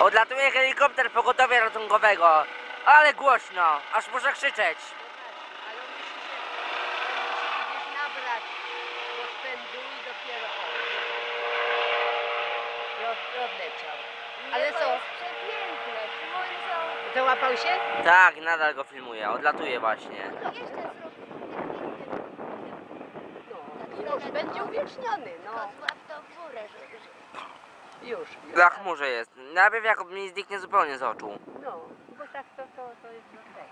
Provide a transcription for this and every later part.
Odlatuje helikopter pogotowia ratunkowego. Ale głośno, aż muszę krzyczeć. Ale on musi się gdzieś nabrać do spędu i dopiero o. I od- odleciał. Ale to co? jest przepiękne. Załapał się? Tak, nadal go filmuję, odlatuje właśnie. No jeszcze. No, już będzie uwieczniony, no. Złap to w górę, żeby... Już. już. Na chmurze jest. Najpierw jak mi zniknie zupełnie z oczu. No, bo tak to, to, to jest okej.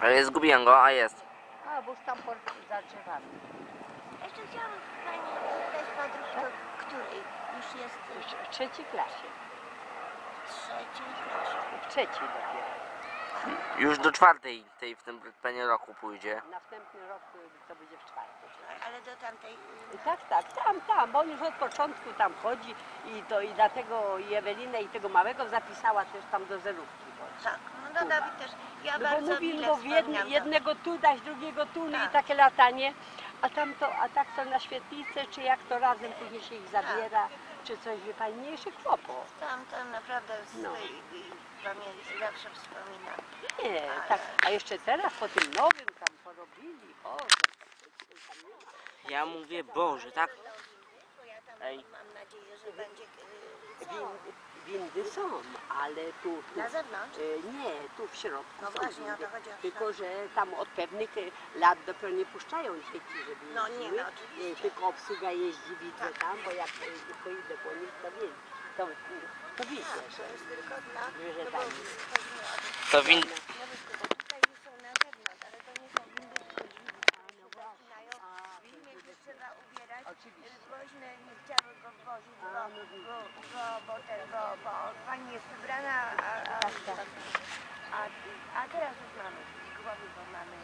Ale zgubiłem go, a jest. A, bo już tam por- za drzewami. Jeszcze chciałam Pani zapytać podróż do której? Już jest Już w trzeciej klasie. w trzeciej klasie. W trzeciej dopiero. Już do czwartej tej w tym pewnie roku pójdzie. Następny rok y, to będzie w czwartej. Ale do tamtej... I Tak, tak, tam, tam, bo on już od początku tam chodzi i to i dlatego i Ewelinę i tego małego zapisała też tam do zerówki. Tak, no do Dawid też. Ja No bo bardzo mówi, mile bo w jedne, to. jednego tu dać, drugiego tu no i Tak. takie latanie, a tam to, a tak to na świetlicę, czy jak to razem później się ich zabiera, czy coś, wie pani, mniejszy kłopot. Tam, tam naprawdę z No. Pamięci zawsze wspominam. Nie, tak, a jeszcze teraz po tym nowym tam porobili, o. Ja mówię, Boże, tak? Ej. mam nadzieję, że będzie y? Windy, windy są, ale tu, tu Na zewnątrz? e, nie, tu w środku No są właśnie, o windy. to chodzi o Tylko, że tam od pewnych e, lat dopiero nie puszczają dzieci, żeby No nie, jeździły. no oczywiście. E, Tylko obsługa jeździ, widzę Tak. tam, bo jak e, to idę po nich, to wiem, to, to widzę, Tak, to win... Oczywiście. Woźne nie chciały go wwozić, bo, A, bo, bo, bo, ten, bo, bo pani jest ubrana, a, a, Tak, tak. a, a teraz już mamy głowy, bo mamy.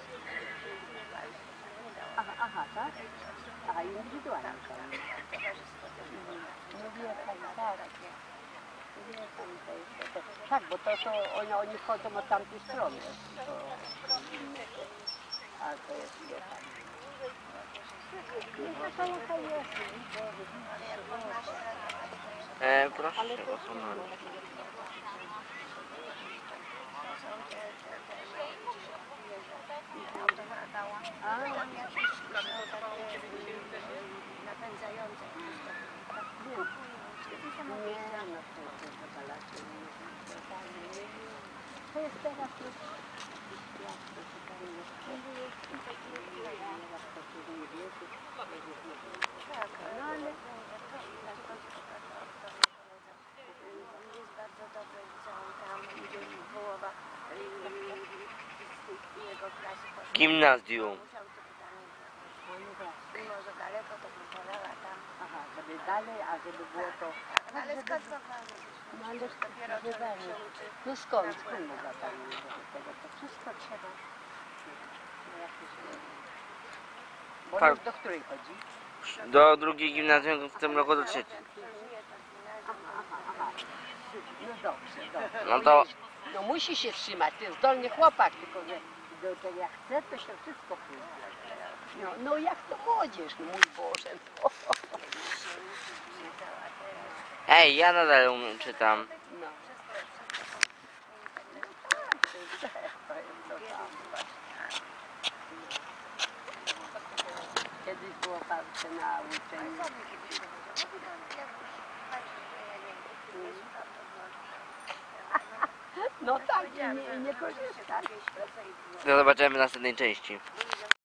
Aha, aha, tak? Aha, indywidualnie. Towarzystwo też No wie pani, tak. Wie pani, to jest, to, tak, bo to są, oni, oni chodzą od tamtej strony. To, a to jest, wie pani. Nie, taka jaka jest. Ale jak pod nasze E, proszę się osunąć. są te, te, te, że autowa dała. A, Tam jakieś są takie napędzające. nie, no to, to, to zalacie. To jest teraz już jak to się tam jest. Jak to się nie wierzy, Tak, No ale jest bardzo dobry, co on tam wołowa i jego klasy poszło. Gimnazjum. Musiał to pytanie no nie właśnie. mimo że daleko to bym wolała tam. Aha, żeby dalej, a żeby było to... No, pan? No ale Dopiero człowiek się uczy. No skąd, skąd mogła pani do tego? To wszystko trzeba... No jakoś... Bo Tak. do której chodzi? Do drugiej gimnazjum w tym roku do trzeciej. No dobrze, dobrze. No to- No musi się trzymać, to jest zdolny chłopak, tylko że do tego jak chce, to się wszystko pójdzie. No, no jak to młodzież, no mój Boże. No. Ej, ja nadal um, czytam. No. Tak, to to to. Kiedyś było na uczeniu. No tak, nie, nie korzystać. Do zobaczenia w następnej części.